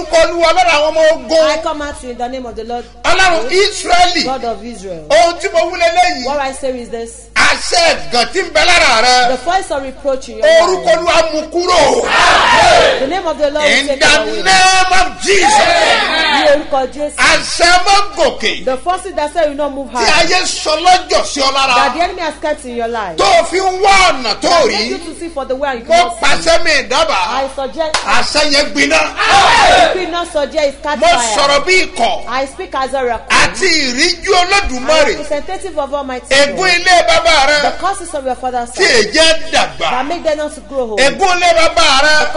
orúkọ olúwa lọ́dọ̀ àwọn ọmọ ogun. I come at you in the name of the Lord, ọlọ́run israẹli God of Israel. ohun tí mo wúlẹ̀ lẹ́yìn What I say is this. Àṣẹ ẹ̀gàn tí ń bẹ lára rẹ. The voice of reproach in your orúkọ mouth. olúwa mú kúrò. The name of the Lord in will the take it away. name of jesus. Ní orúkọ Jésù. àṣẹ mọ́ gòkè. The forces that say you not move tí high, ayé sọ lọ́jọ́ sí ọ that the lára enemy has kept in your life, tó o fi ń wá ọ̀nà tó that rí. make you to see for the way you mo cannot see. pàṣẹ mi dábàá I suggest, àṣẹ yẹn gbiná Catch mo sọ̀rọ̀ bí ikọ̀. Àti ìríjú olódùmarè. Representative of Almighty ègún ilé bàbá rẹ. Tí èjẹ́ dàgbà. That make them not to grow old. ègún ilé bàbá rẹ.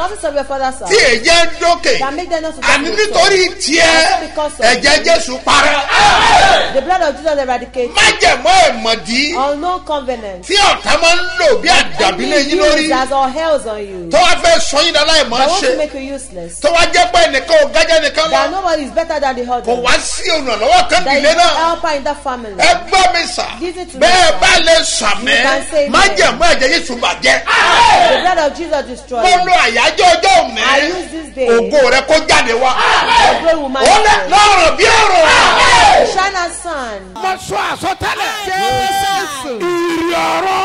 Tí èjẹ́ dókè. That make them not to àní nítorí tiẹ̀ ẹ̀jẹ̀ jésù parẹ́. The blood of Jesus eradicates májẹ̀mọ́ ẹ̀mọ̀dí. Tí ọ̀tá máa ń lò bí àdàbí lẹ́yìn lórí. tó wá fẹ́ sọ yín dáná ìmọ̀ That want ṣe. to make you useless. tó wá jẹ́ pé ẹnìkan ò gájẹ́ nìkan lọ That nobody is better than the kò other. wá sí olùrànlọ́wọ́ kan There is no náà helper in that family. ẹ gbọ́ mi sà bẹ́ẹ̀ sir. bá lè sàmẹ́ You can say amen. májẹ̀mọ́ ẹ̀jẹ̀ yéṣu bàjẹ́ The blood of Jesus mo destroys. lo àyájọ́ ọjọ́ òní I use this day. ògo rẹ kó jáde wá The glory will ó lẹ manifest. lọ́rọ̀ bí ọ̀rọ̀ Shine as sun. mo sọ àsọtẹ́lẹ̀ ìrì ọ̀rọ̀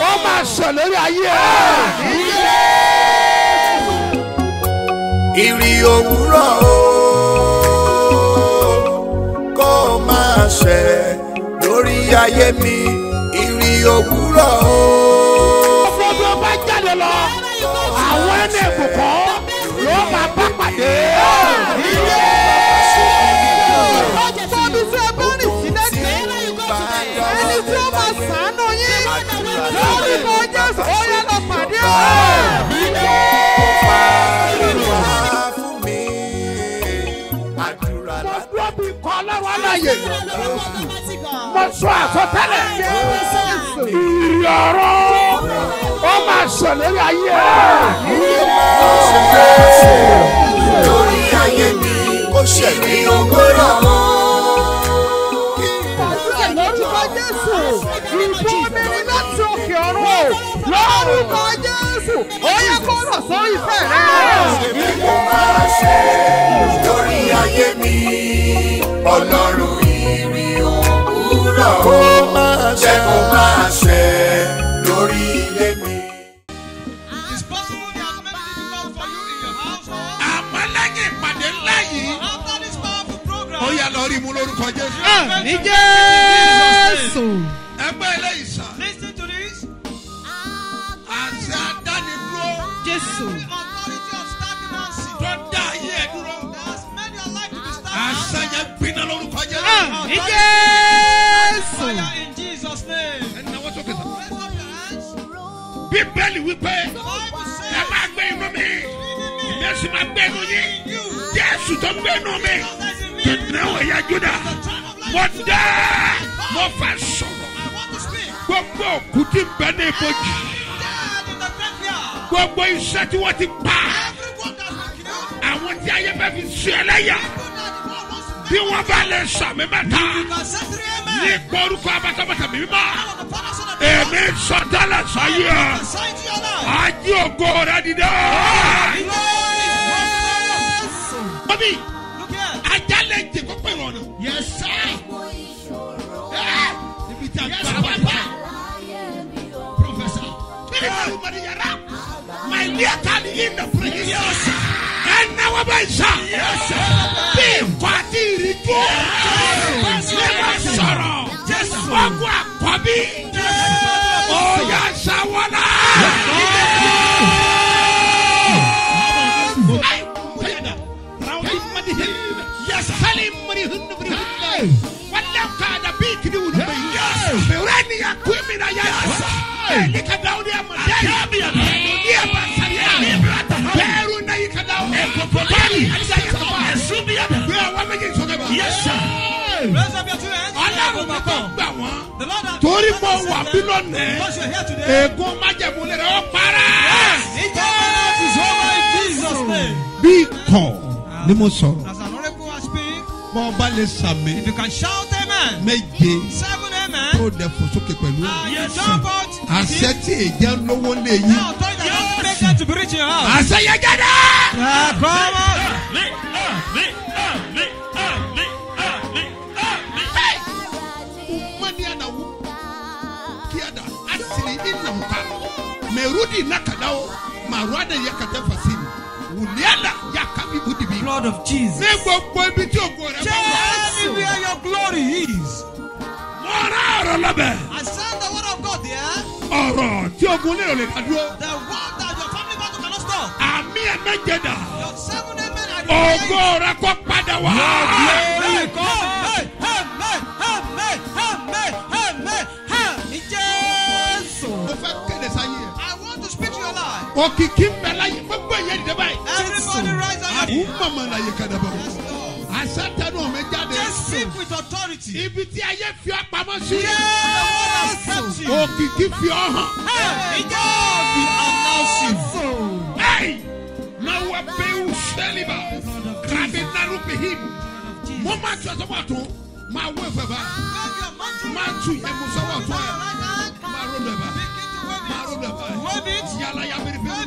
ó máa sọ lórí ayé ìrì òwúrọ̀ o kó máa ṣẹ lórí ayé mi ìrì òwúrọ̀ o. ọ̀fọ̀dọ̀ bá jáde lọ àwọn ẹni ìbùkọ́ ló máa bá pàdé. Aláyè mo sọ àsọtẹ́lẹ̀ ìrì ọ̀rọ̀ ó máa sọ lórí ayé. lórí ayé mi ó ṣẹ̀lẹ̀ òwúrọ̀ o. Lórúkọ Jésù. Lórúkọ ó yẹ kó rọ̀ sórí ìfẹ́ rẹ. kó máa ṣẹ lórí ayé mi ọlọ́run ìrì òwúrọ̀ kó máa ṣẹ kó máa ṣẹ lórí ilé mi. It's possible there are many difficult for you in your household. àmọ́ lẹ́yìn ìpàdé ńlá yìí After this powerful program, ó yà lọ rí mu lórúkọ jésù. ní Jésù. Bíbélì wípé ẹ máa gbé inú mi. Ìmẹ̀sùn máa gbé inú yín. Jésù tó gbé inú mi. Kìnìún ẹ̀yà júdà. Mo dá mo fẹ́ sọ̀rọ̀. Gbogbo òkú tí ń bẹ ní ibojì. Gbogbo iṣẹ́ tí wọ́n ti pa. Àwọn tí ayé bẹ́ẹ̀ fi ṣe ẹlẹ́yà. Bí wọ́n bá lè sàmì mẹ́ta. Ní gbórúkọ abatabata mi mímọ́ All of the powers of the èmi sọtẹ́lẹ̀ sáyé ẹ̀ ají ògo rẹ dìde. Bọ́bí Look here. ajá lè jẹ kó pè rọ̀nà. Yes sir. Ibi tí a gbà wá bá. Professor. Ní yàrá? My dear God in the sir. Ẹ náwó bá ń sir. Bí àti ìrìjú. Ní ma sọ̀rọ̀. Ọgùn àkọ́bí. Ó yà Torí mo wà bí lónìí. Ègún májẹ̀mú lè rẹ̀ ó para. Bí ikọ̀ ni mo sọ̀rọ̀. As an oracle I speak, Bọ́ ọba lè sàmì if you can shout amen, méje seven amen, tó dẹ̀ fò sókè pẹ̀lú. out. Àṣẹ tí èjẹ́ lówó lé yín. Now, authority that doesn't kiada ina inamka merudi nakadao maruada yakata fasini wuliala yakabi budibi Blood of Jesus. ní gbogbo ibi tí ògo rẹ bá wà where your glory is. mọ́ra ọ̀rọ̀ lọ́bẹ̀ I send the word of God there. ọ̀rọ̀ tí ogun lérò lè dádúró The word that your family battle cannot stop. àmì Your seven amen and ògo rẹ padà wá. glory come. Òkìkí ń bẹ láyé gbogbo ìyẹn ìdè báyìí. Everybody rise your àbú feet. mọ̀mọ́ àṣà tẹnu ọ̀mẹ jáde. Just speak with authority. ibi tí ayé fi ọ́ pamọ́ sí. You. òkìkí fi ọ́ hàn. Hey, God will announce you. Hey! na wa bẹ́ẹ̀ sẹ́líbà kàbí nánú bìhìm. mo máa tún ẹsẹ̀ wọ̀ tún máa wọ ẹ̀fẹ̀ bá. Máa tún yẹ mo sọ́wọ́ tún ẹ̀. Máa lẹ̀ bá. Máa lẹ̀ bá. It. yàrá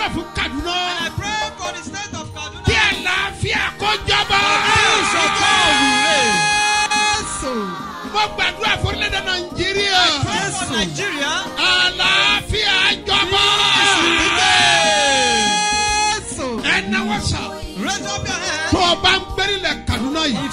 gbàdúrà fún Kaduna. I pray for the state of Kaduna. Kí àlàáfíà kó jọba. Mo gbàdúrà fún orílẹ̀-èdè Nàìjíríà. Pray for Nigeria. Àlàáfíà jọba. Ẹ náwó sọ. Raise up your hand. Tó o bá ń gbérílẹ̀ Kaduna yìí.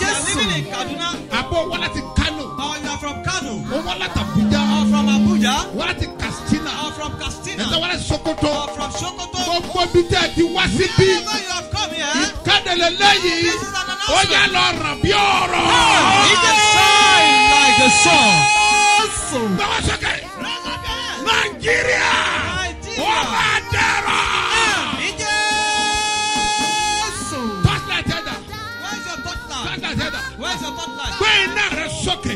Kaduna Àbọ̀ wọ́n láti Kano. or you are from Kano Ó wọ́n láti Abuja. or from Abuja Wọ́n láti Katsina. or from Katsina wọ́n láti Sokoto. or from Sokoto. Gbogbo bí tẹ́ ẹ ti wá síbí. Ìkádẹ̀lẹ̀ lẹ́yìn. Ó announcement. lọ ràn bí ọ̀rọ̀. Shine like the sun. Gbọ́wọ́ sókè. Nàìjíríà. Ó máa dẹ̀rọ̀. Touchline? Gbé iná rẹ̀ sókè.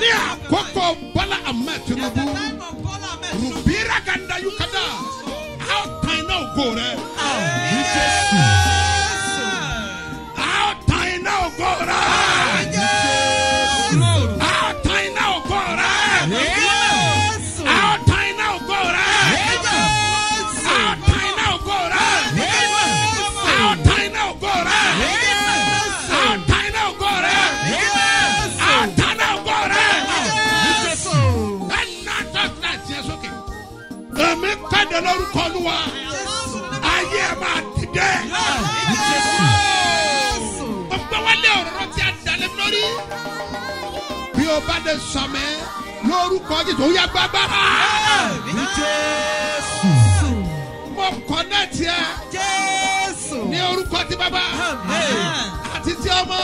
Ní àkókò Bọ́lá Ahmed Tinubu. Rubira Ganda Yukada. A ó tan bá dé sọmẹ́ lórúkọ Jésù, ó yá gbàgbára. Mo kọ́nẹ́tì ẹ ní orúkọ ti bàbá àti ti ọmọ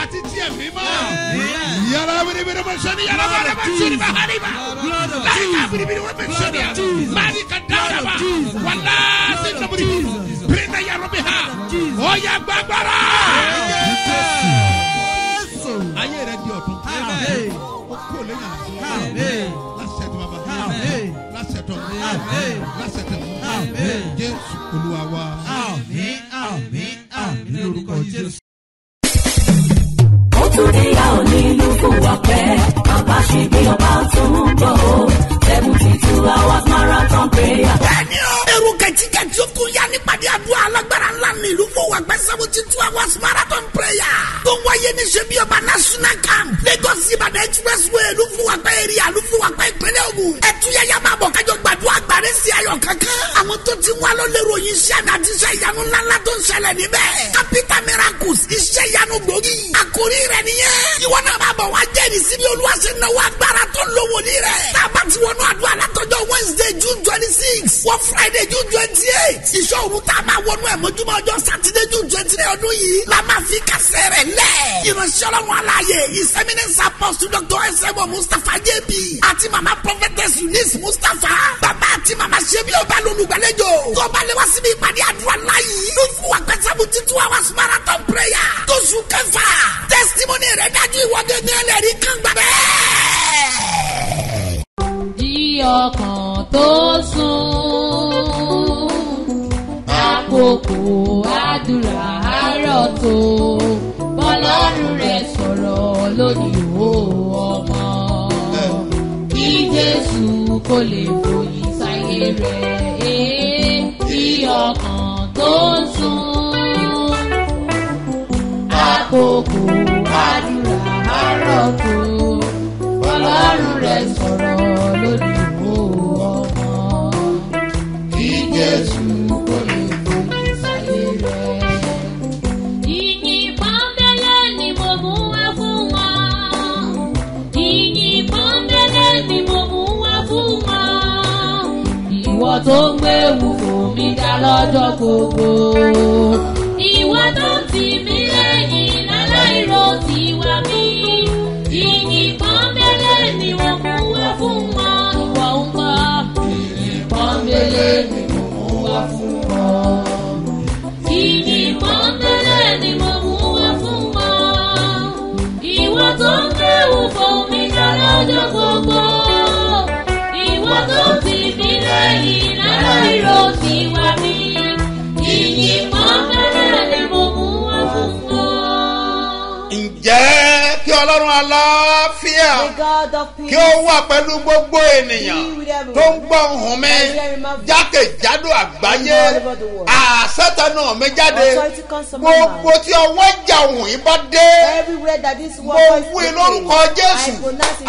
àti ti ẹ̀mí mọ́. Yàrá biribiri mo sọ ni yàrá bàrẹ̀ ma sọ ni ma hali ma. Láyé ká biribiri wo ma sọ ni yà. Máàni ka dára ma. Wàlá ti nàburi. Pèrèndà yàrá mi ha. Ó yá gbàgbára. Tó. Lásẹ̀ tó. Jésù Olúwa wa. Lórúkọ Jésù. ó tún ní a ò ní wa pẹ́ bàbá ṣe bí ọba tó ń bọ̀ ó seventy two hours marathon prayer. bẹ́ẹ̀ni o. èrò kẹ̀tíkẹ̀tí ó tún yá nípàdé àdúrà pẹ́ seventy two hours marathon prayer. tó wáyé ní ṣe bí ọba national camp lagos ìbàdàn expressway fún wa pẹ́ ìpínlẹ̀ ògùn. ẹ̀túnyẹ̀yà máa bọ̀ kájọ gbàdúrà gbàdé sí ayọ̀ kankan. àwọn tó ti wá ló lérò yìí iṣẹ́ àmì àti iṣẹ́ ìyanu ńláńlá tó ń ṣẹlẹ̀ níbẹ̀. capital miracles iṣẹ́ ìyanu gbòógì. àkórí rẹ̀ nìyẹn. ìwọ náà máa bọ̀ wá jẹ́rìí síbi olúwa ṣe náwó agbára tó ń lo wòlíì rẹ̀. tá a bá ti wọnú àdúrà látọjọ́ wednesday june twenty six wọ friday june twenty eight. iṣẹ́ òru tá a máa wọnú ẹ̀ mọ́júmọ́ ọjọ́ sátidé twenty nine ọdún yìí. la máa fi kásẹ̀ rẹ̀ lẹ̀. ìránṣẹ́ ọlọ́run aláàyè eminence apostle dr sm mustapha jp àti mama prophetess eunice mustapha. bàbá àti ṣe bí ọba lólùgbàlejò. tó bá lè wá síbi ìpàdé àdúrà láyé. ló fún wa pẹ́sẹ́bù títú hours marathon prayer. tó sùn kẹfà. testimony rẹ̀ dájú ìwọ gẹ́gẹ́ lẹ́rìí kan gbà bẹ́ẹ̀. Di ọkàn tó sùn. Àkókò tó. Bọ́lọ́run rẹ̀ sọ̀rọ̀ lónìí o ọmọ. Kí Jésù kó lè fòyìn sáyé rẹ̀. Di ọkàn tó sùn. Àkókò àdúrà àárọ̀ tó. Bọ́lọ́run rẹ̀ sọ̀rọ̀ lónìí lọ́jọ́ gbogbo. Ọlọ́run aláfíà kí ó wà pẹ̀lú gbogbo ènìyàn tó ń gbọ́ ohùn mi. Jákèjádò àgbáyé. Àṣetẹnu mi jáde. Gbogbo tí ọwọ́ ìjà ohùn yìí bá dé. Mo wí lórúkọ jésù.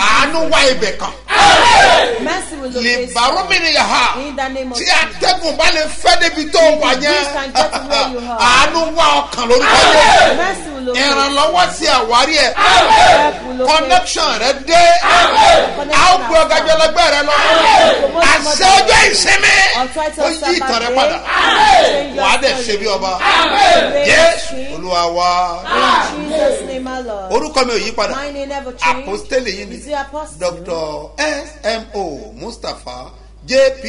àánú wá ibẹ̀ kan. Locate you. lìbàrúmìnì yàrá tí atẹ́gùn bá lè fẹ́ débi tó wà yẹn. àánú wá ọkàn lórúkọ jésù Ìrànlọ́wọ́ sí àwárí ẹ̀. Connection rẹ dé. A ó gbé ọgájọ lẹgbẹ rẹ lọ. Àṣẹ ọjọ́ ìsinmi. Ó yí ìtàn rẹ padà. Wàá dẹ̀ ṣe bí ọba. Jésù olúwa wa. In Jesus' name, my Lord. orúkọ mi ò yí padà. Apostole yìí ni. Dr smo mustapha jp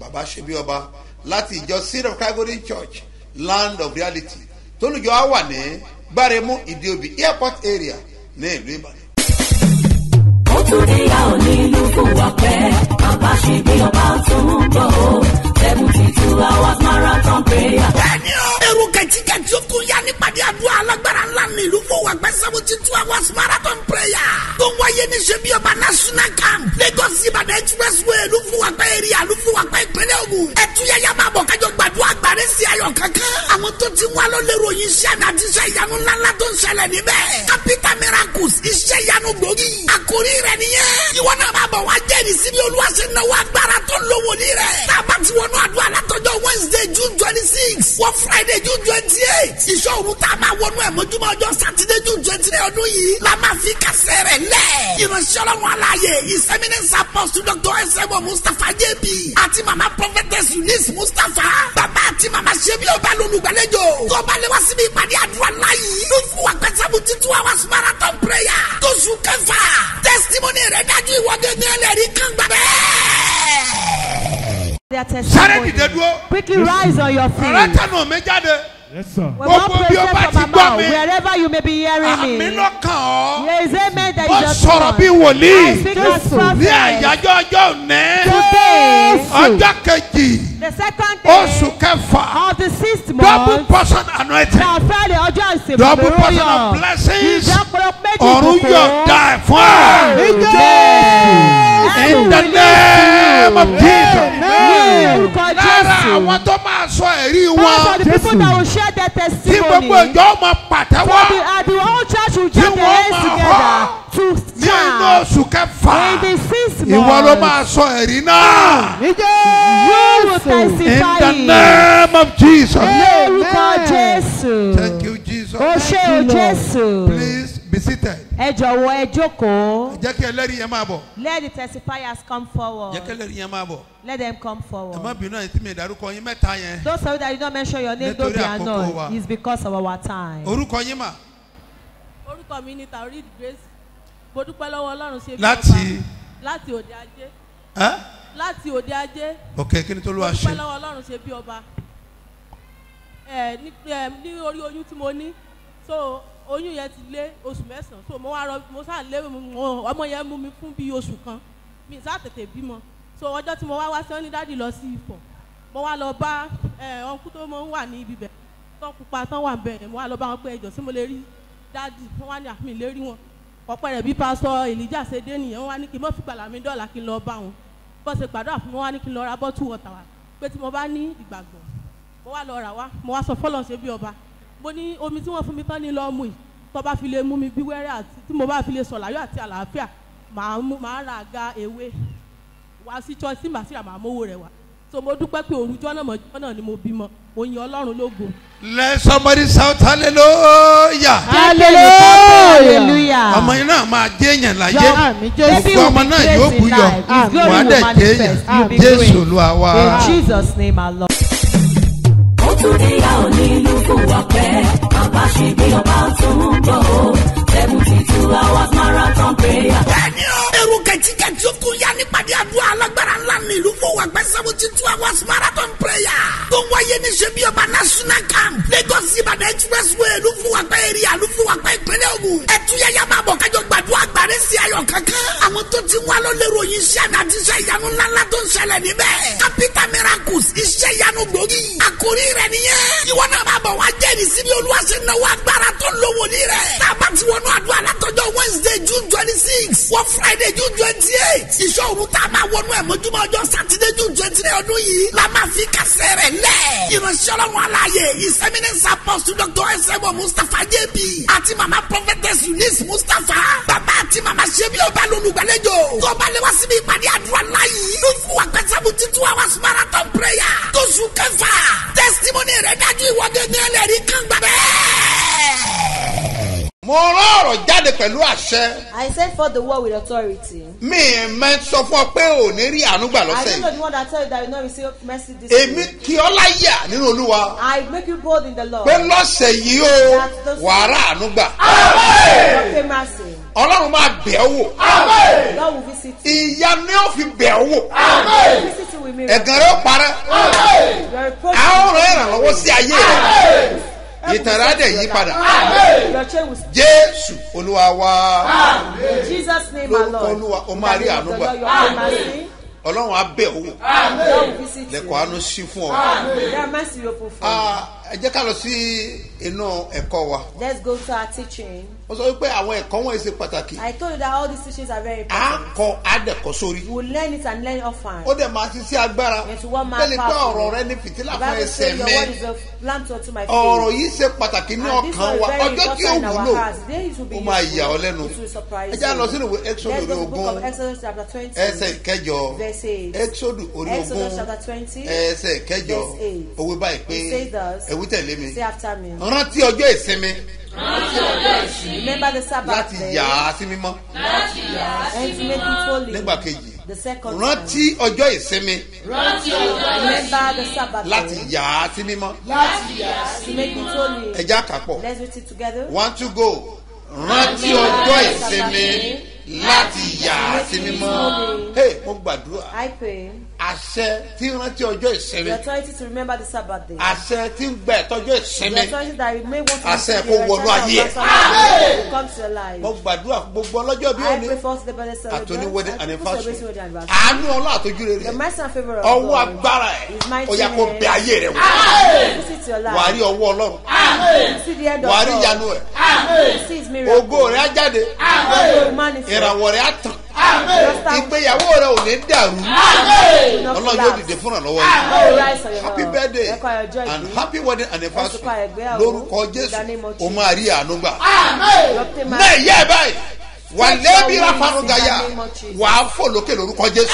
baba ṣebí ọba. Láti ìjọ seed of calvary church land of reality. Tólùjọ á wà ní gbáremú ìdíobì airport area ní ìlú ìbàdàn. ó tún ní a ò ní ìlú fún wa pẹ́ bàbá ṣe bí ọba tó ń bọ̀ ó seventy two hours marathon prayer. bẹ́ẹ̀ni o. èrò kẹ̀tíkẹ̀tí ó tún yá nípàdé àdúrà alágbára ńlá nílùú fowópẹ́ seventy two hours marathon prayer. tó wáyé ní ṣebí ọba national camp lagos ìbàdàn expressway lùfúwàpẹ́ èrìà lùfúwàpẹ́ ìpínlẹ̀ ogun. ẹ̀túyẹ̀yà máa bọ̀ kájọ gbàdúrà gbàdé sí ayọ̀ kankan. Àwọn tó ti wá ló lè ròyìn iṣẹ́ àmì àti iṣẹ́ ìyanu ńláńlá tó ń ṣẹlẹ̀ níbẹ̀. capital miracles iṣẹ́ ìyanu gbòógì. àkórí rẹ̀ nìyẹn. ìwọ náà máa bọ̀ wá jẹ́rìí sí bí olúwa ṣe náwó agbára tó lo wòlíì rẹ̀. tá a bá ti wọnú àdúrà látọjọ́ wednesday june twenty six wọ friday june twenty eight. ìṣọ́ òru tá a máa wọnú ẹ̀ mọ́júmọ́ ọjọ́ saturday june twenty nine ọdún yìí la máa fi kásẹ̀ rẹ̀ lẹ̀. ìránṣẹ́ ọlọ́run aláàyè ìsẹ́mínẹ́sì apọ́sù dr ẹsẹ̀mọ̀ mustapha jb àti mama prophetess eunice mustapha bàbá àti mama ṣẹ́bi ọba lólùgbàlejò. Tó bá lè wá síbi ìpàdé àdúrà láyé ló fún wa pẹ́sẹ́bù títú hours marathon prayer. Tó sùn kẹfà. Testimony rẹ̀ dájú ìwọ gẹ́gẹ́ lẹ́rìí kan gbà bẹ́ẹ̀. Their sáré dìde dúró. Quickly rise on your feet. ọ̀rẹ́ tẹnu mi jáde Gbogbo bí o bá ti gbọ́ mi. wherever you may be hearing àmì me, lọ́kàn ọ́. There is a man that is your sọ̀rọ̀ bí son. I wòlíì speak as ní prophet. àyájọ́ ọjọ́ òní. Today, ọjọ́ kejì. The second oṣù day kẹfà. Of the sixth double month, portion anointing. Na Friday ọjọ́ ìsìnkú double portion of blessings. Ìjápọ̀ méjì ọ̀run yọ̀ǹda ẹ̀ fún ẹ. in the name of Jesus. Àwọn tó máa sọ ẹ̀rí wọn of the people that will share their tí gbogbo testimony. ìjọ ọmọ For the, pàtẹ́wọ́ uh, the whole church will join their hands máa together to ní inú stand. oṣù kẹfà In the sixth ìwọ ló month, máa sọ ẹ̀rí náà. you will in testify. the name of Jesus. Lórúkọ Jésù. Thank you Jesus. Ó ṣé o Jésù. Please be seated. Ẹ jọ̀wọ́ ẹ jókòó. jẹ́ kí ẹlẹ́rìí yẹn máa bọ̀. Let the testifiers come forward. jẹ́ kí ẹlẹ́rìí yẹn máa bọ̀. Let them come ẹ má forward. bínú àyè tí mi ìdárúkọ yín mẹ́ta yẹn. Those of you that did not mention your name, don't be annoyed. It's because of our time. orúkọ yín mà orúkọ mi ni taurid grace mo dúpẹ́ lọ́wọ́ ọlọ́run ṣe bí Láti? ọba láti òde ajé ẹ́ láti òde ajé ok kí ni tó ló wá dúpẹ́ ṣe lọ́wọ́ ọlọ́run ṣe bí ọba ẹ ẹ ní orí oyún tí mo ní so oyún yẹn ti lé oṣù mẹ́sàn-án. So mo wá rọ mo sá lé ọmọ yẹn mú mi fún bíi oṣù kan. Mi sá tètè bímọ. So ọjọ́ tí mo wá wá sí ọ́ní dádì lọ sí ifọ̀. Mo wá lọ bá ọ̀nkú tó mọ̀ ń wà ní ibi bẹ̀. Tán pupa tán wà bẹ̀ mo wá lọ bá wọn pé ẹjọ́ sí mo lè rí dádì wọ́n wá ní àmì lè rí wọn. Ọ̀pẹ rẹ̀ bí pásọ èlíjà ṣe dé nìyẹn. Wọ́n wá ní kí n mọ́ fi gbàlà mi dọ́là kí n lọ bá wọn. Bó ṣe gbàdúrà fún mi wá ní kí n lọ ra bọ́tù wọ̀tà wá. Pé tí mo bá ní ìgbàgbọ́ mo wá lọ rà wá. Mo wá sọ fọlọ́n ṣe bí ọba mo ní omi tí wọ́n fún mi tán ní lọ́ọ́ mú yìí tó bá fi lè mú mi bí wẹ́rẹ́ àti tí mo bá fi lè sọ̀ láyọ̀ àti àlàáfíà màá mú màá ra àga ewé wá sí chọ́ọ̀sì màá sì rà màá mówó rẹ̀ wá so mo dúpẹ́ pé òrùjọ́ náà mọ̀jọ́ náà ni mo bímọ mo yin ọlọ́run lógo. let somebody shout hallelujah hallelujah. ọmọ yẹn náà máa jẹ́ èèyàn láyé gbogbo ọmọ náà yóò buyọ̀ wàá dẹ̀ jẹ́ manifest. èèyàn jésù great. olúwa wa. In Jesus' name, our Lord. Ó tún níyà ò nínú fún wa pẹ́ bàbá ṣe bí ọba tó ń bọ̀ ó seventy two hours marathon prayer. Wàgbẹ́ seventy two hours marathon prayer. tó wáyé ní ṣe bí ọba national camp lagos ìbàdàn expressway ìlú fún wàgbẹ́ èrìà ìlú fún wàgbẹ́ ìpínlẹ̀ ògùn. ẹ̀túyẹ̀yà máa bọ̀ kájọ gbàdúrà gbàdé sí ayọ̀ kankan. àwọn tó ti wá ló lè ròyìn iṣẹ́ àmì àti iṣẹ́ ìyanu ńláńlá tó ń ṣẹlẹ̀ níbẹ̀. capital miracles iṣẹ́ ìyanu gbòógì. àkórí rẹ̀ nìyẹn. ìwọ náà máa bọ̀ wá jẹ́rìí sí bí olúwa ṣe náwó agbára tó ń lò wòlíì rẹ̀. tá a bá ti wọnú àdúrà látọjọ́ wednesday june twenty six wọ friday june twenty eight. ìṣọ́ òru tá a máa wọnú ẹ̀ ọjọ́ sátidé twenty nine ọdún yìí la máa fi kásẹ̀ rẹ̀ lẹ̀. ìránṣẹ́ ọlọ́run aláàyè ìsẹ́mínẹ́sì apọ́sù dr ẹsẹ̀mọ̀ mustapha jb àti mama prophetess eunice mustapha bàbá àti mama ṣẹ́bi ọba lólùgbàlejò tó bá lè wá síbi ìpàdé àdúrà láyé ló fún wa pẹ́ seventy two hours marathon prayer tó sùn kẹfà testimony rẹ̀ dájú ìwọ gẹ́gẹ́ lẹ́rìí kan gbà bẹ́ẹ̀. Mo rán ọ̀rọ̀ jáde pẹ̀lú àṣẹ. I sent forth the word with authority. mi mẹ́ sọ fún ọ pé ò ní rí àánú gbà I lọ́sẹ̀ don't know the one that tell you that you not receive mercy this èmi week. kí ọ láyà nínú olúwa. I make you bold in the Lord. pé lọ́sẹ̀ yìí o wàrà àánú gbà. Ọlọ́run máa bẹ̀ ọ́ wò. Ìyá ni ó fi bẹ̀ ọ́ wò. Ẹ̀gàn rẹ̀ ó parẹ́. A ó rán ìrànlọ́wọ́ sí ayé rẹ̀ á dẹ̀ yí padà jésù olúwa my lórúkọ olúwa o máa rí àánú gbà. Ọlọ́run á bẹ̀ ọ́ wò. Lẹ́kọ̀ọ́ àánú sí fún ọ. Will ẹ jẹ́ ká lọ sí inú ẹ̀kọ́ wa Let's go to our teaching. ó sọ wípé àwọn ẹ̀kọ́ wọ̀nyí ṣe pàtàkì I told you that all these teachings are very important. ń kọ àdẹ̀kọ́ sórí You will learn it and learn it often. ó dẹ̀ máa ṣiṣẹ́ agbára Yes, one man bẹ́ẹ̀ ni pé powerful. ọ̀rọ̀ rẹ ní fìtílà The fún Bible ẹsẹ̀ says your mi word is a lamp unto my feet. ọ̀rọ̀ yìí ṣe pàtàkì ní ọkàn wa ọjọ́ tí ó wúlò it will ó máa yà ọ́ lẹ́nu It will ẹ já lọ sínú ìwé exodus orí the ogún Exodus chapter 20. ẹsẹ̀ ìkẹjọ Verse 8. exodus orí ogún chapter 20. ẹsẹ̀ ìkẹjọ Verse 8. òwe báyìí pé It says thus. ẹ̀wí tẹ̀lé mi. Say after me. rántí ọjọ́ ìsinmi. Remember the Sabbath láti yà á sí mímọ́. And to make it holy. nígbà kejì. The second rántí ọjọ́ ìsinmi. Time. Remember the Sabbath láti yà á sí mímọ́. To make it holy. ẹja kàpọ̀ Let's read it together. one two go. Rántí ọjọ́ ìsinmi. láti yà á sí mímọ́. hey mo gbàdúrà. I pray àṣẹ tí rántí ọjọ́ ìsinmi. The authority to remember the Sabbath day. àṣẹ tí ń gbẹ ẹ̀tọ́jọ́ The ìsinmi. Authority that remain one to Àṣẹ the wọnú ayé. of will come to your life. mo gbàdúrà gbogbo ọlọ́jọ́ bí I òní. pray for the and people anniversary celebrating wedding anniversary. àánú ọlọ́ àtọ́jú The rere. Mercy and favor of ọwọ́ God agbára ẹ̀ is mighty ó yà kó hand. bẹ ayé rẹ wò. Wà á rí life. ọwọ́ ọlọ́run. The of wà á rí ìyanu ẹ̀. Ògo rẹ̀ á jáde. Ìràwọ̀ rẹ̀ á tàn. Ìgbéyàwó rẹ̀ ò ní dàrú ọlọ́run yóò dìde fúnra lọ́wọ́ God yìí. happy birthday and happy wedding anniversary. Lórúkọ jésù o máa rí àánú gbà. Náà ìyá ẹ báyìí wà Take lẹ́bí your ráfánú wings gaya in the name of Jesus. wà á fò lókè lórúkọ jésù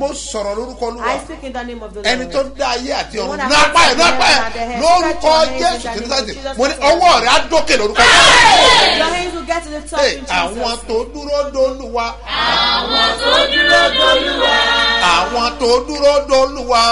Mo sọ̀rọ̀ lórúkọ olúwa I speak in the name of the ẹni Lord. tó dá ayé àti ọ̀run nápá ẹ̀ the ẹ̀ lórúkọ jésù kìrìsìtì mo ní ọwọ́ rẹ̀ á dókè lórúkọ jésù. Àwọn tó dúró dolúwa Àwọn tó dúró dolúwa. àwọn tó dúró dolúwa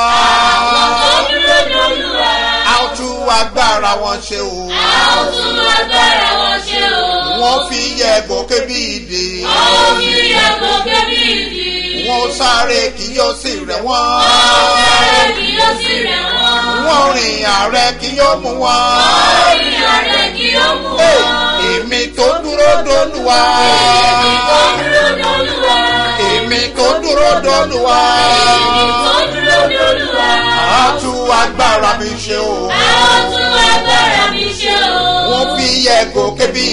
Tó dúró dolúwa. a ó tú agbára wọn ṣe o A ó tún agbára wọn ṣe o. wọ́n fi yẹ gòkè bí ìdè. Wọ́n fi yẹ gòkè bí ìdí. Wọ́n sáré kì yóò sì rẹ̀ wọ́n. Sáré kí yóò sì rẹ̀ wọ́n. wọ́n rìn ààrẹ kì yóò mú wọn. Orí ààrẹ kí yóò mú wọn. èmi tó dúró dolúwa. Tó dúró lólúwa. èmi tó dúró dolúwa. Tó dúró lólúwa. a tú agbára mi ṣe o. Àwọn tún agbára mi ṣe o. wọ́n fi yẹ gòkè bí.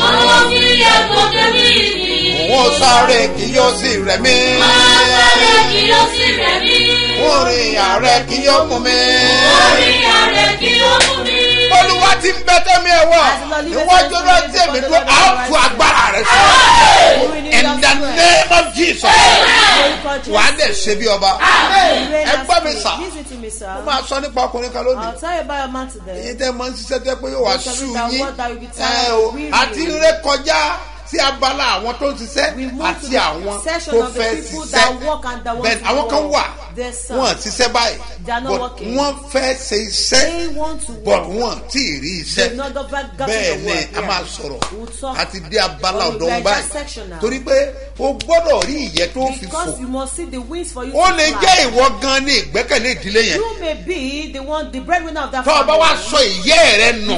Wọ́n fi yẹ gòkè bí ìdí. Wọ́n sáré kì yóò sì rẹ̀ mí. Sáré kí yóò sì rẹ̀ mí. wọ́n rìn ààrẹ kì yóò mú mi. Orí ààrẹ kí yóò mú mi. olúwa ti ń bẹ tẹ́mi ẹ̀ wọ̀ níwájú náà tí èmi dúró á tu agbára rẹ̀ sí. in the name of jesus wàá dẹ̀ ṣe bí ọba. ẹ gbọ́ mi sà mo máa sọ nípa ọkùnrin kan lónìí. Èyí tẹ́ máa ń ṣiṣẹ́ tẹ́ pé yóò wá that yín àti rẹ kọjá sí abala àwọn tó ń ṣiṣẹ́ àti àwọn tó fẹ́ people that work ṣiṣẹ́ bẹ́ẹ̀ àwọn kan wà wọ́n ṣiṣẹ́ báyìí but wọ́n fẹ́ ṣe iṣẹ́ but wọ́n tí ì rí iṣẹ́. Bẹ́ẹ̀ ni a máa sọ̀rọ̀ àti dé abala ọ̀dọ́ in báyìí. torí pé o gbọ́dọ̀ rí ìyẹ́ tó fi fò. Ó lè jẹ́ ìwọ gan ní ìgbẹ́kẹ̀lé ìdílé yẹn. Tọ́ ọ bá wá sọ ìyẹ́ rẹ nù.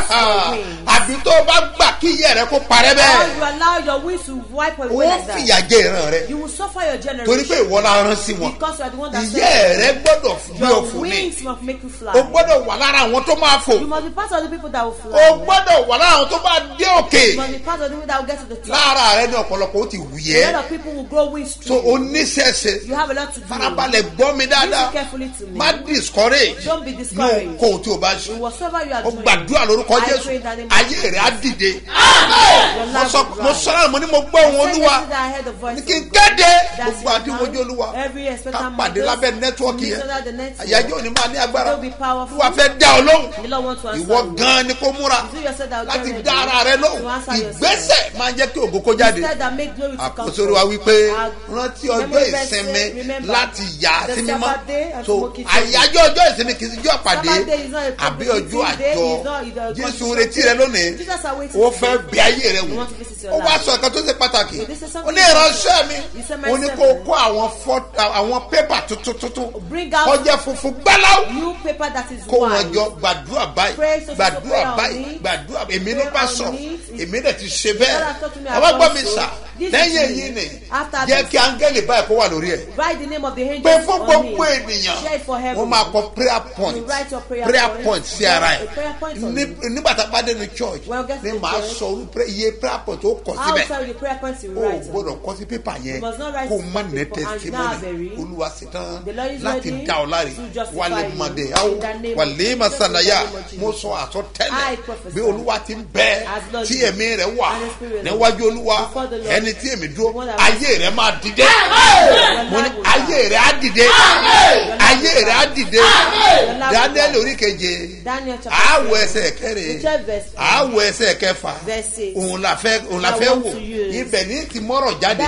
Àbí tó o bá gbà kí ìyẹ́ rẹ kó parẹ́ Or bẹ́ẹ̀ you allow your wings to wipe away like that. fìyà jẹ ìran rẹ You will suffer your generation. torí pé ìwọ la rán sí wọn Because you are the one that ìyẹ́ rẹ gbọ́dọ̀ gbé Your òfò ní wings must make you fly. o gbọ́dọ̀ wà lára àwọn tó máa fò You must be part of the people that will fly. o gbọ́dọ̀ wà lára àwọn tó bá dé òkè You must be part of the people that will get to the top. lára rẹ ní ọ̀pọ̀lọpọ̀ ó ti wù A yẹ́ lot of people will grow wings so o níṣẹ́ṣe You have a lot to do. farabalẹ̀ gbọ́ mi dáadáa Listen carefully to me. má discourage Don't be ní discouraged. ohun tí o bá ṣe you are o doing. gbàdúrà lórúkọ I jésù pray in the name of ayé rẹ á dìde Your mo sọ will mo ní mo gbọ́ Say olúwa. ní kí n kéde gbogbo àdínwójú olúwa. Ká pàdé lábẹ́ nẹ́tíwọ́ọ̀kì yẹn. àyájọ́ òní máa ní agbára. olúwa fẹ́ dá ọ lóhùn. Ìwọ gan ni kó múra. Láti dá ara rẹ lóhùn. Ìgbésẹ̀ máa ń jẹ́ kí ògo kó jáde. Àkóso wa wípé rántí ọjọ́ ìsinmi láti yà á sí mímọ́. So àyájọ́ ọjọ́ ìsinmi kì í ṣe ọjọ́ àpàdé àbí ọjọ́ àjọ. jésù retí rẹ lónìí. Ó fẹ́ bí ayé rẹ wò ó wá sọ nǹkan tó ṣe pàtàkì. Ó ní ìránṣẹ́ mi. Ó ní kó kó àwọn àwọn pépà tuntun tuntun. Kọjá funfun is kó wọn jọ gbàdúrà báyìí gbàdúrà báyìí gbàdúrà. Èmi ló bá sọ. èmi dẹ̀ ti ṣe bẹ́ẹ̀. Àwọn gbọ́ mi sà. Lẹ́yìn èyí ni jẹ́ kí áńgẹ́lì báyìí kó wà lórí ẹ̀. Write the name of the angel pé fún gbogbo ènìyàn wọ́n máa kọ prayer point. prayer point. sí ara ẹ̀. Nígbà tá a bá dé ní church ni màá sọ iye prayer point tó kọ síbẹ̀. o gbọ́dọ̀ kọ sí pépà yẹn kó o má and testimony. olúwa ṣetán láti dá ọ láre. in the name of Jesus. mo sọ àsọtẹ́lẹ̀ bí olúwa ti ń bẹ tí ẹ̀mí rẹ̀ wà níwájú olúwa. ẹni tí èmi dúró ayé rẹ̀ máa dìde. Mo ní ayé rẹ̀ á dìde ayé rẹ̀ á dìde. Daniel orí keje. Àwọ̀ ẹsẹ̀ kẹrin. Àwọ̀ ẹsẹ̀ kẹfà. òun la fẹ́ òun la fẹ́ wò. ibẹ̀ ní ti mọ́rọ̀ jáde.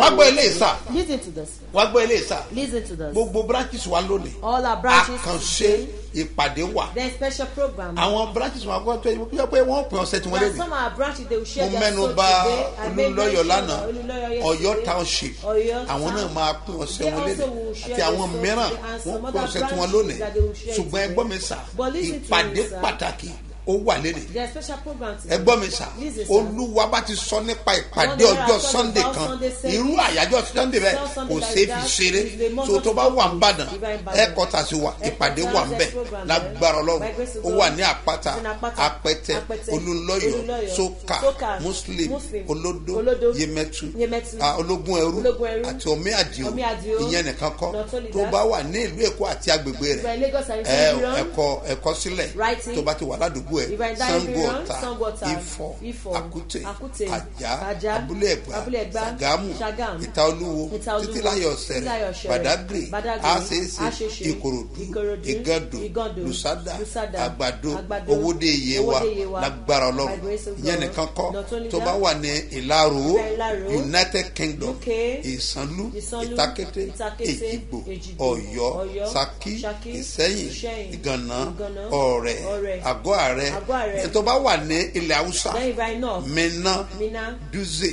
Wá gbọ́ ilé ìsà you. Listen to this. wá gbọ́ ilé ìsà. Listen to this. gbogbo branches wa lónìí. All our branches àkànṣe ìpàdé wà. There's special program. àwọn branches wa gbọ́ tó yẹ pé wọ́n pè ọ̀sẹ̀ tí wọ́n There are ní some of our branches they will share mo their mẹ́nu soul bà today. I made olùlọ́yọ̀ mention lánàá. Olúlọ́yọ̀ ọ̀yọ́ township. Àwọn náà máa pín ọ̀sẹ̀ wọn lé share àti àwọn mìíràn wọ́n other ọ̀sẹ̀ tí wọ́n lónìí. ṣùgbọ́n ẹgbọ́n mi sà ìpàdé pàtàkì ó wà program today. ẹgbọ́n mi sà olúwa bá ti sọ nípa ìpàdé ọjọ́ sunday kan. Irú àyájọ́ sunday bẹ́ẹ̀ kò ṣeé fi ṣeré. So tó bá wà ń bàdàn Ìbàdàn. ẹ̀kọ́ta sí wa. Ìpàdé wà ń bẹ̀ lágbára ọlọ́run. Ó wà ní àpáta. Apẹtẹ olùlọ́yọ̀ sókà. Muslim olódó. Yemẹtu ológun ẹrú. Àti omi àdìo ìyẹn nìkan kọ́. Tó bá wà ní ìlú èkó àti agbègbè rẹ̀ ẹ ẹkọ sílẹ̀. Tó bá ti wà ládùúgbò in sango ọ̀tà ifọ̀ akute ajá abúlé ẹ̀gbá Ṣàgámù, ìta olúwo títílayọ̀ sẹ̀rẹ̀ badagry Àṣeéṣe, ìkòròdú Ìgàndò, lùsádà àgbàdo Owódé Iye wa, lágbára ọlọ́run. ìyẹn nìkan kọ́ tó bá wà ní ìlàró united kingdom ìsanlú ìtakété èjìgbò ọ̀yọ́ Ṣakí, Ìṣẹ́yìn, Ìgànnà, ọ̀rẹ́ àgọ́ àrẹ ààrẹ. ètò bá wà ní ilẹ̀ haúsá minna Dutse,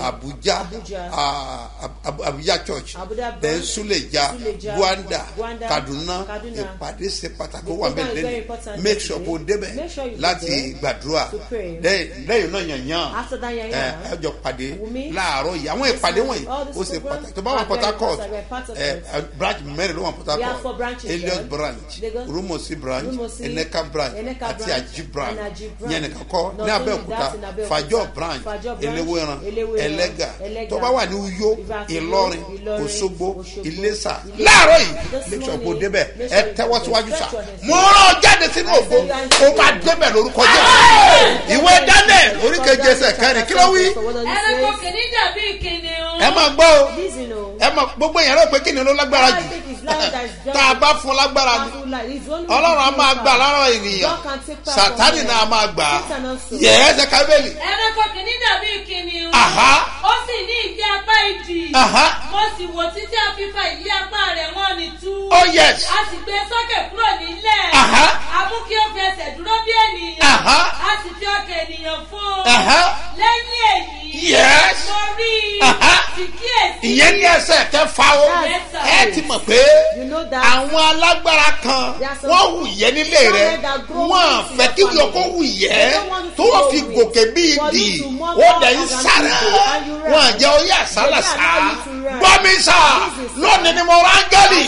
abuja Abuja, Ab- Ab- abuja church then suleja Gwanda, kaduna. Ìpàdé ṣe pàtàkì wà bẹ́ẹ̀ lẹ́nu. make sure kó débẹ̀ láti gbàdúrà. lẹ́yìn náà yànyàn After that, yàn ẹ ẹ jọ pàdé láàárọ̀ yìí. Àwọn ìpàdé wọ̀nyí ó ṣe pàtàkì. Tó bá wà port harcourt branch mẹ́rin ló wà port harcourt. there. branch rumosi branch eneka branch àti branch, aji branch and Aji branch. yẹn nìkan kọ́. Ní abẹ́òkúta fàjọ branch eléwéran ẹlẹ́gà. tó bá wà ní uyo ìlọrin òṣogbo ìlẹ́sà láàárọ̀ yìí kó morning, débẹ̀. Ẹ tẹ́wọ́ síwájú hands. mo rán ọ jáde sínú ògo. I say ó you. máa débẹ̀ lórúkọ jẹ́ ìwé daniel oríkejì ẹsẹ̀ kẹrin. Kí ló wí? Ẹranko kìíní dàbí kìnìún. ẹ máa gbọ́ o. Ẹ máa gbogbo yẹn rẹ pé ni ló lágbára jù. tá a bá fún lágbára ni ọlọ́run á máa gbà lára ènìyàn Sátani náà máa gbà á yẹ ẹsẹ̀ kábẹ́lì ẹranko kìíní dàbí kìnìún. Aha. ó sì ní ìdí apá ìdì. Aha. mo sì wò títí a fi fa ìdí apá rẹ̀ wọ́n ní tú. Oh, yes. a sì gbé sókè kúrò nílẹ̀. Aha. a mú kí ó fi ẹsẹ̀ dúró bí ènìyàn. Aha. a sì fi ọkàn ènìyàn fún un. Aha. lẹ́yìn èyí. Yes. ìyẹn ní ẹsẹ̀ kẹfà o. Yes, sir. ẹ ti mọ̀ pé You know that. àwọn alágbára kan wọ́n hù yẹ́ nílé rẹ. wọ́n fẹ́ kí family. yọkọ́ hù yẹ́ tó to wọ́n fi gòkè bíi dì ó dẹ̀ ń run. wọ́n jẹ́ oyè àsálà They sá. gbọ́ mi sá. Lónìí ni mo rángẹ́lì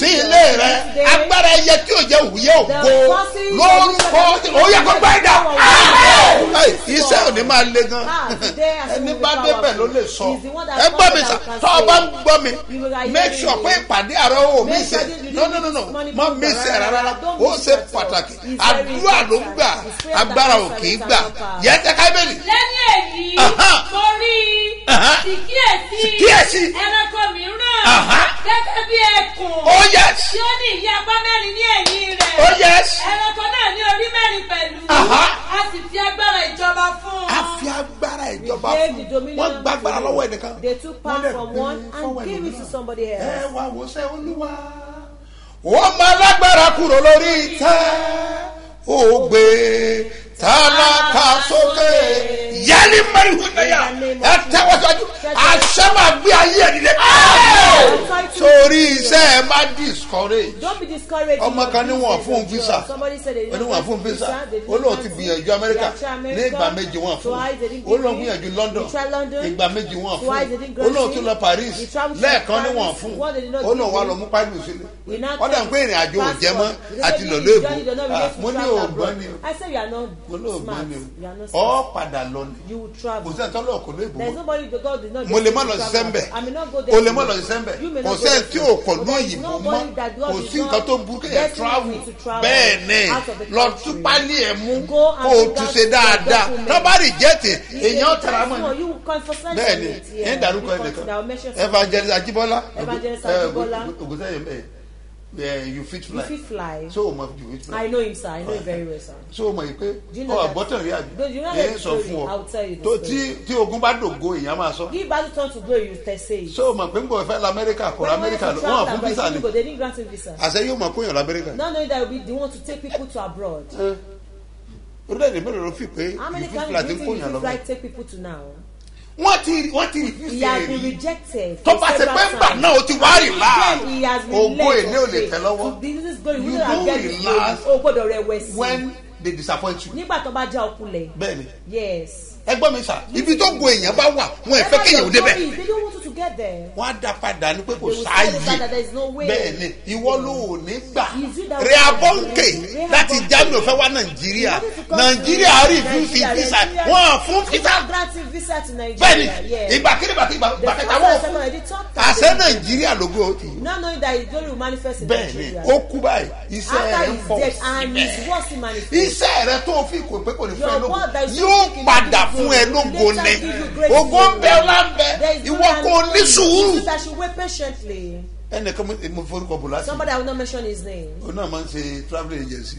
sí ilé rẹ. agbára ẹyẹ tí ò jẹ́ òwúyẹ́ ògo lórúkọ oyè kó gbá iṣẹ́ ò ní máa le gan. Ah, ẹni bá débẹ̀ ló lè sọ. He's the one that ẹ gbọ́ mi can tọ́ ọ bá ń gbọ́ mi make sure pé ìpàdé àárọ̀ ò mí you no no no no. program. mí ṣe rárá ó miss ṣe pàtàkì. Àdúrà ló ń gbà. Agbára ò kì í gbà. yẹ tẹ kábẹ́lì lẹ́yìn èyí mo rí i Aha. sì kíyèsí Sì kíyèsí. ẹranko mìíràn gẹ́gẹ́ bí ẹkùn Oh, yes. tí ó ní ìyá apá mẹ́rin ní ẹ̀yìn rẹ̀. Oh, ẹranko náà ní orí mẹ́rin pẹ̀lú. A sì fi agbára ìjọba fún a un. fi agbára ìjọba fún wọn to lọ́wọ́ ẹnìkan. Wọ́n dẹ̀ from gbé one fọwọ́ and gave it to ẹlòmíràn. somebody ẹ wá wò sẹ́ olúwa? Wọ́n máa lágbára kúrò lórí ìtẹ́. Ó gbé tálákà sókè yẹ́nì mẹ́rin náyà ẹ tẹ́wọ́ síwájú àṣẹ máa gbé ayé ẹ̀ nílé sórí iṣẹ́ ẹ má discourage. Don't be discouraged. in ọmọ kan ní wọn fún visa. Ní wọn fún visa grant ti gbìyànjú amẹ́ríkà. ní ìgbà méjì wọn fún. Him. gbìyànjú london. Ìgbà méjì wọn fún. Him. tún lọ paris. Lẹ́ẹ̀kan ní wọn fún. Wá him. lọ mú pálí sílẹ̀ dẹ̀ ń pé ìrìn àjò ò jẹ́ mọ́ passport. He àti said lọ his lóògùn journey did not relate to mo ní òògbọ́n ni o I said you are not mo ní òògbọ́n smart. ni. Ọ padà lọ ni kò travel. sẹ́ni tọ́lọ̀ kò nobody did not mo lè má lọ sí sẹ́ńbẹ̀ o lè má lọ sí sẹ́ńbẹ̀ kò sẹ́ni there. tí ò kọ̀ lóyìnbó there's mọ́. nobody kò sí nǹkan tó burú kéèyàn travel. bẹ́ẹ̀ ni. Lọ tún pálí ẹ̀ mú. Kó o tún ṣe dáadáa. nọ́bàrì jẹ́tì If èèyàn test mọ́ bẹ́ẹ̀ ni. it, ẹ̀ ń will mention some. evangelist ajibola Ajibola. ògùnsẹ́yìn bẹ́ẹ̀ eh, you fit You fly fit fly. so o mọ you fit fly I know him, sir. I know him very well, sir. so o mọ yìí pé Do you know ọ àgbọ́tàn rí Do you that èyí sọ fún you ọ tó tí tí ogun bá dògo èèyàn máa sọ Give battle turn to glory, you test say. so o mọ pé ń bọ̀ fẹ́ la amẹ́ríkà kò la amẹ́ríkà lọ wọn fún visa ni They didn't grant him visa. àṣẹ yóò mọ kóyàn la amẹ́ríkà Not knowing that will be the one to take people to abroad. orílẹ̀-èdè mélòó ló fi pé How many you fit times fly do ti you ń think kóyàn you lọ fly take people to now? Wọ́n ti wọ́n ti refuse rejected. tó bá ṣe pé ńgbà náà o ti wá rí been ògo èlé ò lè tẹ lọ́wọ́. You this relax when they disappoint you. Nígbà tó bá já ọkùnlẹ̀. bẹ́ẹ̀ni yes. Ẹgbọ́n mi sà. Ibi tó go èèyàn bá wà wọn ẹ̀ fẹ́ kéèyàn ò débẹ̀ wọ́n á dá padà ní pé kò sáàyè. bẹ́ẹ̀ ni ìwọ ló ò ní gbà. Rẹ̀ abọ́ǹkè láti germany fẹ́ wá nàìjíríà. Nàìjíríà rí fífi visa wọ́n á fún visa Nigeria. yes. ìgbàkiri first wọ́n fún àṣẹ nàìjíríà lógo ti bẹ́ẹ̀ni Nigeria. ó kú báyìí. Iṣẹ́ rẹ̀ ń fọ̀ síbẹ̀. iṣẹ́ rẹ̀ tó fi kò pé kò ní fẹ́ lógo yóò padà fún ẹ lógo ni ògo ń bẹ ọlá ń bẹ ìwọ kò ní sùúrù. Ẹnìkan mo- forúkọ bò láti Somebody I will not mention his name. òun náà máa ń ṣe travel agency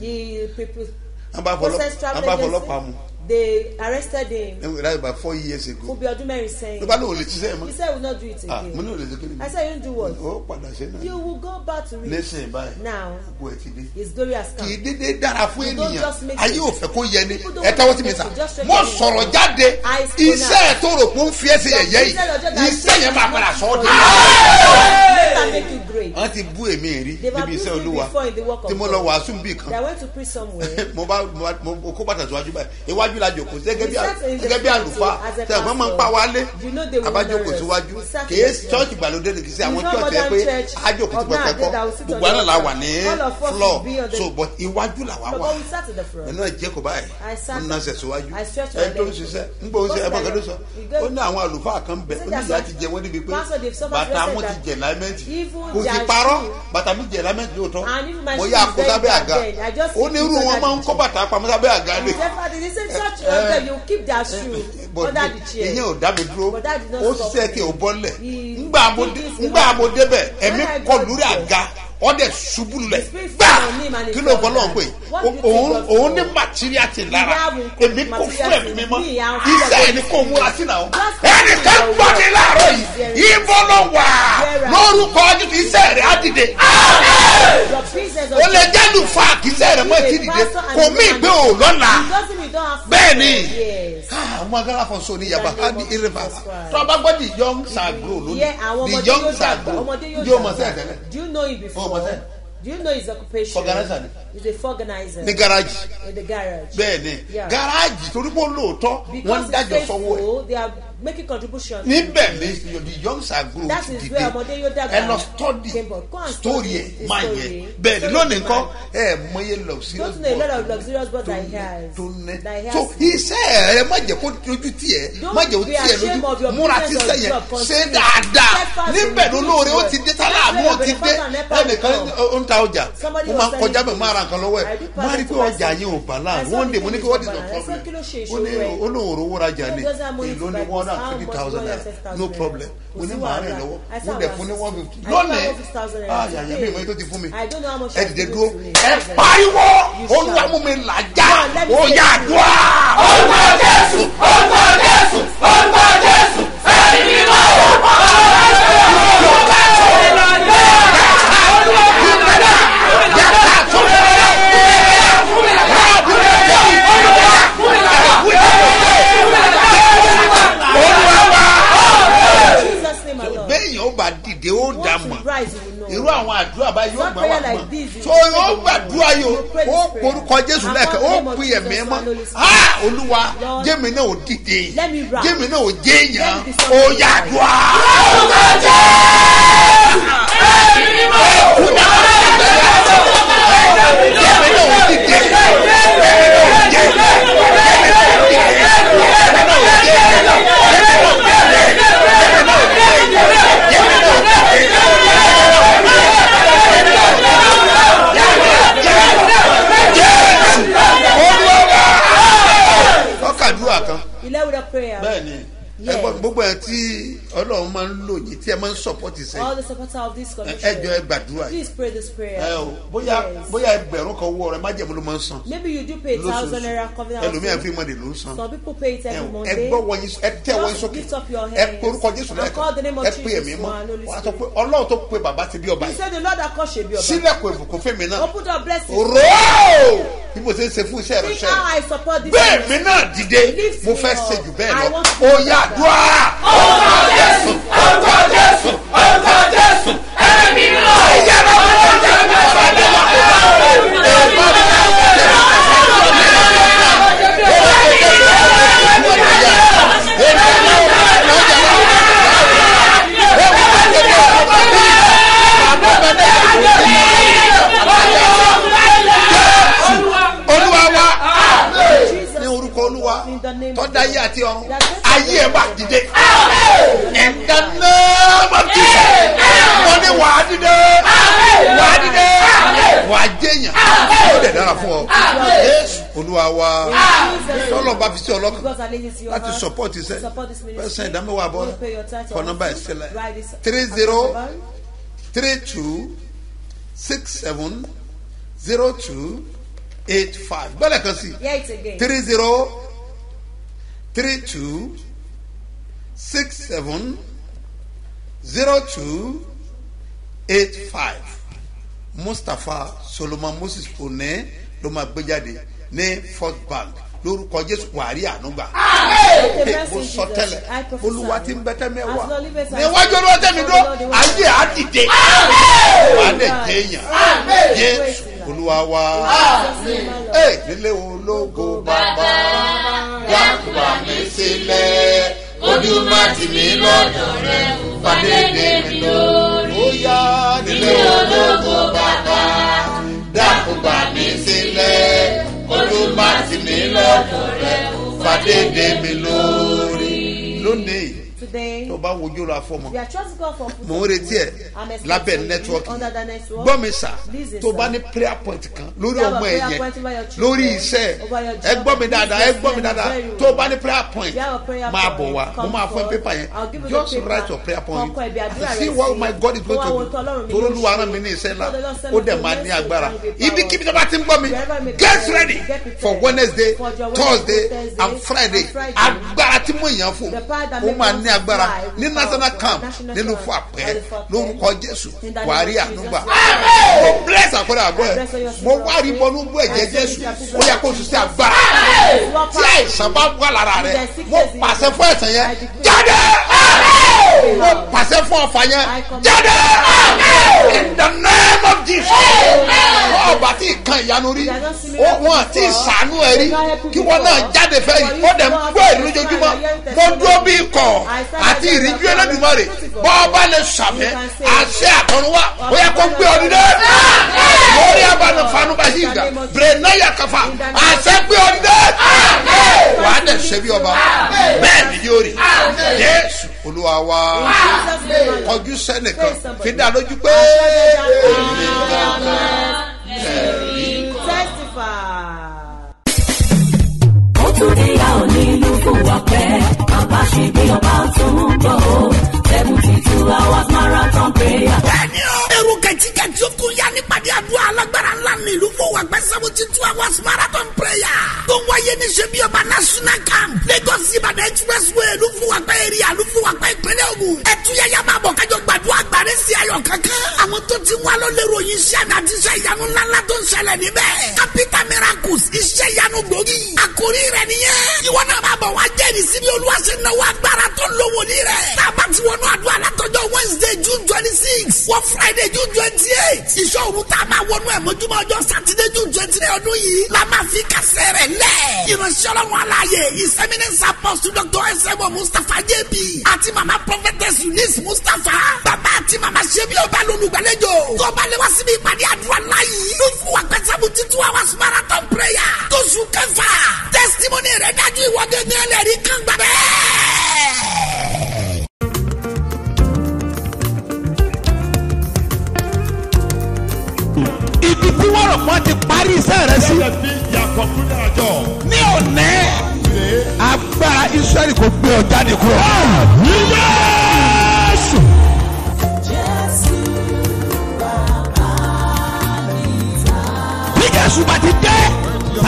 bá process travel agency. fọlọ́pàá mu they arrested him. That about four years ago. Fún bí ọdún mẹ́rin sẹ́yìn. ló bá lóun lè ṣiṣẹ́ mọ́. He said he will not do it ah again. mo ní òun lè ṣe kí ni? I said you do what. ó padà ṣe náà. You will go back to it. lẹ́sìn báyìí now. Gbogbo ẹ̀ ti dé. His glory has kì í come. dédé dára fún ènìyàn. ayé ò fẹ́ kó yẹ ni. Ẹ tẹ́wọ́ sí mi sà mo sọ̀rọ̀ jáde. Iṣẹ́ tó rò pé ó ń fi ẹsẹ̀ yẹ̀yẹ́ yìí. Iṣẹ́ yẹn máa padà sọ ọ́ di. Wọ́n ti bú èmi rí níbi iṣẹ́ olúwa. tí mo lọ wàásù They kan mo bá mo kó bàtà síwájú báyìí. Iwájú la jòkó sí gẹ́gẹ́ bí àlùfáà? a tẹ̀gbọ́n máa ń pa wálé? Us. síwájú. Kìí chọ́ọ̀chì ìgbàlódé ni kìí sí àwọn chọ́ọ̀chì ẹ pé of ti pẹpẹ kọ́. gbogbo àná la wà ní the- so but iwájú la wà wà. ẹnu ẹ̀ jẹ́ kó báyìí. I sat ó ná sẹ̀ síwájú. Ẹ tó ń ṣiṣẹ́. Ń ń ṣe ẹ bọ́ kẹ́lẹ́ sọ. Ó ní àwọn àlùfáà kan bẹ̀. Ó ní ìyá ti jẹ wọ́n níbi pé bàtà wọn ti jẹ láìmẹ́ntì Even kò their parọ́ bàtà mi jẹ láìmẹ́ntì lóòótọ́. Mo is kó sábẹ́ àga. ó ní irú wọn máa ń kó bàtà pamọ́ sábẹ́ àga ni. Under the chair. ìyẹn ò dá mi dúró. Ó me. kí o bọ́lẹ̀. He- ńgbà mo débẹ̀ ẹ̀mí kọ lórí there, àga ọ̀dẹ̀ ṣubú lulẹ̀. Gbà kí ló fell bọ́ lọ́n pé? òun ní material ti lára. Èmi kò fún ẹ̀mí mímọ́. iṣẹ́ full of ẹ̀ ní kò múra sí náà. Kan your gbọ́ word. láàárọ̀ yìí ìbọn ló wà? Lórúkọ ọdún iṣẹ́ rẹ̀ á dìde. Ó lè jẹ́ lùfà kì í iṣẹ́ rẹ̀ mọ́ ti dìde. kò mí ìgbé ò lọ́la. Bẹ́ẹ̀ ni. Yes. àwọn agbára fọ so ní yaba á ní Jesus Christ. tó a bá gbọ́ di young sagro lónìí ọmọdé young sagro yóò mọ̀ sẹ́yìn tẹ́lẹ̀ What's that? Do you know his occupation? Organizer ni. He's a organizer. ní garaji In the garage. bẹ́ẹ̀ ni Yeah. garaji torí pé lóòótọ́ wọ́n Because dájọ́ sọ́wọ́ ẹ̀ faithful, they are making contributions. níbẹ̀ ni the young sagro That ti is dìde where ọmọdé yóò dàgbà. ẹ lọ study story ẹ̀ máa yẹ bẹ́ẹ̀ ni lónìí nǹkan ẹ mọye luxurious has. tó ní That he so iṣẹ́ rẹ má jẹ́ kó lójú tiẹ̀ má jẹ́ ó be tiẹ̀ lójú. múra yẹn job. ṣe dáadáa? Níbẹ̀ lólóore ó ti dé tálàmú where ó ti the dé? ẹnìkan ó ń ta ọjà. Mo máa ń kọjá bẹ̀ máa ra nǹkan lọ́wọ́ ẹ̀. Mo rí pé ọjà yẹn ò saw one day the mo ní kí what is is the balance. I problem said, kí ló ṣe ó ní olóhùn owó rajà ni. Èlò to ní buy fifty How thousand naira. 150,000 no problem. rìn wàhálà. lọ́wọ́ said, dẹ̀ "I'll fún ní one you." fifty lónìí. said, "150,000 naira. Ah yàyà mi today." ìmọ̀ yìí tó ti fún mi. I don't know how much ẹ dìde dúró. ẹ pariwo! olúwa mú mi làjà Let me ó say yà to you. dùá. orúkọ jésù jésù orúkọ jésù ẹni mímọ́. Jesus name alone. béèyàn ó bá dìde ó dà Once mọ̀ you rise, you will know. irú àwọn àdúrà báyìí yóò One gbà prayer wá like mọ̀ this, you so pray yóò the gbàdúrà word. yìí You pray ó this prayer. porúkọ jésù And lẹ́ẹ̀kan call ó the name of pin Jesus ẹ̀mí mọ́ and Holy Spirit. Ah, olúwa jẹ́mi náà ò dìde. Jẹ́mi náà ò me be ó something yà like- dùá. jẹ́mi náà ò dìde jẹ́mi náà ò jéèyàn. ọkàdúrà kan You led with a prayer. bẹ́ẹ̀ ni Yes. ẹgbọ́n gbogbo ẹ̀ tí ọlọ́run máa ń lò yìí tí ẹ máa ń sọ̀pọ̀tì sẹ́yìn All the supporters of this ẹ commission. jọ ẹ gbàdúrà yìí Please pray this prayer. ẹ o bóyá bóyá ẹgbẹ̀rún kan owó rẹ májẹ̀mú ló máa ń san Maybe you do pay a thousand naira covenant. ẹlòmíà fee. fi mọ̀dé ló ń san Some people pay it ẹ every o, ẹ Monday. gbọ́ wọ̀nyí ẹ tẹ́ wọ̀nyí sókè lift up your ẹ hands porúkọ jésù lẹ́ẹ̀kan ẹ pé ẹ̀mí mọ́ wàá sọ pé ọlọ́run tó pe bàbá ti bí ọba He yìí said the Lord that calls Shebi Oba. sílẹ̀kùn ìbùkún fèmí náà Open the blessing. rò bí mo ṣe ń ṣe fún iṣẹ́ See ìránṣẹ́ how I support this. bẹ́ẹ̀ mi náà dìde mo fẹ́ ṣe jù bẹ́ẹ̀ lọ ó yà better. dùá. Oh! Ẹ̀ bá dìde. Ẹ̀ńdá náà bá dìde. Wọ́n ní wàá dìde. Wàá dìde. Wàá jẹ́yàn ó dẹ̀ dára fún ọ. Jésù olúwa wa. Tọ́lọ̀ bá fi sí ọlọ́kan láti support iṣẹ́. Support this ministry. fẹsẹ̀ ìdámẹ́wàá bọ́ kọ nọ́mbà ẹ̀ sílẹ̀. Three zero three two six seven zero two eight five. Gbọ́dọ̀ kan sí. Three zero three two six seven zero two eight five. Mustapha solomon moses one ló máa gbé jáde ní first bank. Lórúkọ jésù wàrí ànúgbà. mo sọ tẹlẹ olúwa ti ń bẹtẹ mẹwàá níwájú olúwa tẹmí dó ayé àdìde wà dẹ jẹyàn jésù olúwa wa. Ẹ nílé ológo bàbá. Yàtúbà mi sílẹ̀ ojúmọ́ tì mí lọ́dọ̀ rẹ̀ fàdédé mi lórí. ó yá nílé ológo bàbá dákúgbà mi sílẹ̀ ojúmọ́ tì mí lọ́dọ̀ rẹ̀ fàdédé mi lórí. Tó bá wojú ra fọmọ mò ń retí ẹ lábẹ́ nẹ́tíwọ́kì gbọ́ mi sà tó bá ní prayer point kan lórí ọmọ ẹ yẹn lórí iṣẹ́ ẹ gbọ́ mi dáadáa ẹ gbọ́ mi dáadáa. tó bá ní prayer point máa bọ̀ wá. Mo máa forward. pépà yẹn. Just write your prayer point. See what my God is going to do. mi torí ló olúwa ṣe. rán mi ní iṣẹ́ ńlá. Ó dẹ̀ máa ní agbára. Ibikíbi tó bá ti ń gbọ́ mi get ready for wednesday thursday and friday. Agbára tí mo yàn fún ó máa ní agbára ní national camp nínú fún àpẹ lórúkọ jésù name wàá rí ànúgbà. Mo bless àkọ́dà àgọ́ ẹ̀ mo wá rí bọ́nú bú ẹ̀jẹ̀ jésù. ó yẹ kó o ṣiṣẹ́ agbára tí àìsàn bá wà lára rẹ mo pàṣẹ fún ẹ̀sán yẹn. Jáde! Mo pàṣẹ fún ọ̀fà yẹn. Jáde! in the name of jesus ọba tí kan ìyanu rí. Wọn tí sànú ẹ rí. Kí wọn náà jáde fẹ́ yìí. Ó dẹ̀ ń gbọ́ ìlú lójoojúmọ́. mo dúró bí ikọ̀ àti ìríjú ẹlẹ́dùnmọ́rè bọ́ọ̀bá lè sàmì àṣẹ àtọ̀runwá ó yẹ kó gbé ọdún dé lórí abànú fanubà yìí gbà brenaya kafa àṣẹ gbé ọdún dé wàá dẹ̀ ṣe bí ọba. Bẹ́ẹ̀ ni yóò rí. Jésù olúwa wa kọjú sẹ́nìkan fi dá lójú pé èmi gangan ẹ̀rí. ó tún níyà ò nínú fún wa pẹ́ bàbá ṣe bí ọba tó ń bọ̀ ó seventy two hours marathon prayer. bẹ́ẹ̀ni o. èrò kẹ̀tíkẹ̀tí ó tún yá nípàdé àdúrà alágbára ńlá nílùú fowópẹ́ seventy two hours marathon prayer. tó wáyé ní ṣe bí ọba national camp lagos ìbàdàn expressway ìlú ìlú fowópẹ́ ìpínlẹ̀ ogun. ẹ̀túnyẹ̀yà máa bọ̀ kájọ gbàdúrà gbàdé sí ayọ̀ kankan. àwọn tó ti wá ló lérò yìí iṣẹ́ àmì àti iṣẹ́ ìyanu ńláńlá tó ń ṣẹlẹ̀ níbẹ̀. capital miracles iṣẹ́ ìyanu gbòógì. àkórí rẹ̀ nìyẹn. ìwọ náà máa bọ̀ wá ní ọjọ́ sátidé twenty nine ọdún yìí la máa fi kásẹ̀ rẹ̀ lẹ̀. ìránṣẹ́ ọlọ́run aláàyè ìsẹ́mínẹ́sì apọ́sù dr. Ẹsẹ̀mọ̀ mustapha jb àti mama prophetess eunice mustapha. Bàbá àti mama ṣẹ́bi ọba lolùgbàlejò. Tó bá lè wá síbi ìpàdé àdúrà láyé ló fún wa pẹ́ seventy two hours marathon prayer tó sùn kẹfà. Testimony rẹ̀ dájú ìwọ gẹ́gẹ́ lẹ́rìí kan gbà tí wọ́n rò wọ́n ti parí iṣẹ́ rẹ sí. ní òní agbára israẹli kò gbé ọ jáde kúrò. yíyáàsù. bí jésù bá ti dé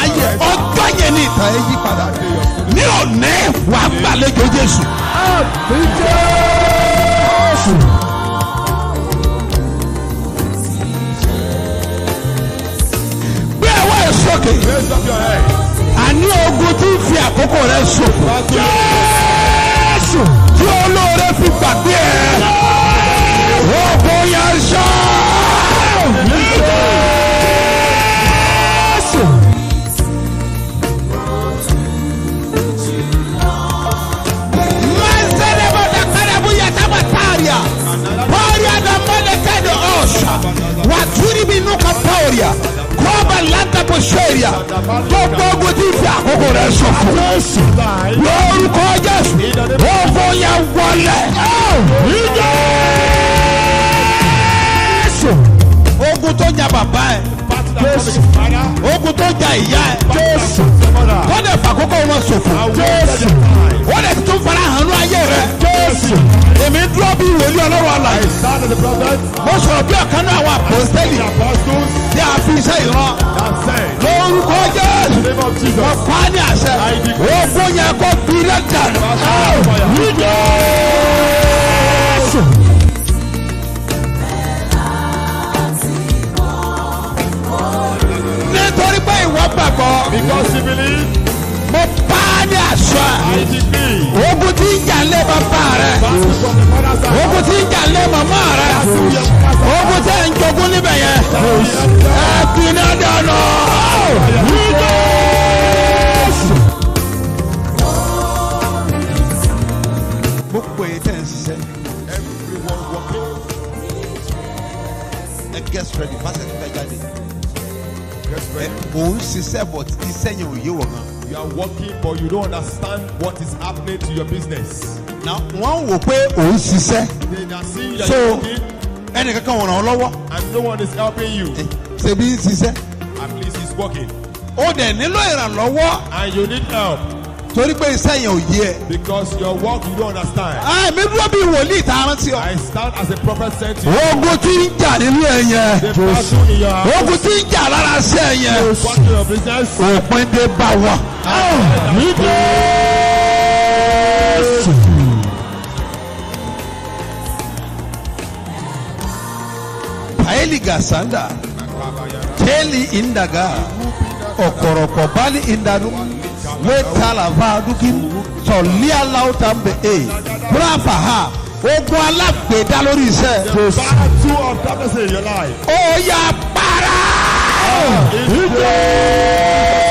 ayé ọjọ́ yẹn ní ìtàn ẹ yí padà. ní òní wà á gbàlejò jésù. jésù. Sókè. àní ogun tí ń fi àkókò rẹ ṣòfò. jésù tí olóore fi gbàgbé ẹ. ogun yẹn ṣá. Àlàyé. Mo sọ̀rọ̀ bí ọ̀kan náà àwọn àpòstẹ́lì. Tí a fi iṣẹ́ ìran. Lórúkọ Jésù. Mo pa á ní àṣẹ. Ogun yẹn kó gbiná dànù. nítorí pé ìwọ gbàgbọ́. Because you believe, ní àṣọ. Ogun tí ń jà lé bàbá rẹ. Ogun tí ń jà lé màmá rẹ. ogun tí ń jogún níbẹ̀ yẹn. ẹ gbiná dànù. gbogbo are working, but you don't understand what is happening to your business. na wọ́n wò pé òun ṣiṣẹ́. They are seeing that so you're working, ẹnìkankan wọ̀n ràn ọ́ lọ́wọ́. and no one is helping you. ṣebí ń ṣiṣẹ́. At least he's working. ó dẹ̀ nílò ìrànlọ́wọ́ And you need help torí pé iṣẹ́ yẹn ò yé ẹ. because your work you don't understand. mi dúró bí wòlíì tá a rántí ọ. I stand as a prophet sent to you. ogun tí ń jà nínú ẹ yẹn. The battle in your house. ogun tí ń jà lára sí ẹ yẹn. Battle in your business. òpin dé bá wa. Àmín. Paeli gasanda. Teli indaga. Okoroko bali indanu we tala vadukin tọ̀lé aláwọ̀tà ń e. bẹ̀ ẹ́ búrọ́fà ha. Ogun alágbèédá lórí iṣẹ́. the battle of darkness in para. ìgbẹ́.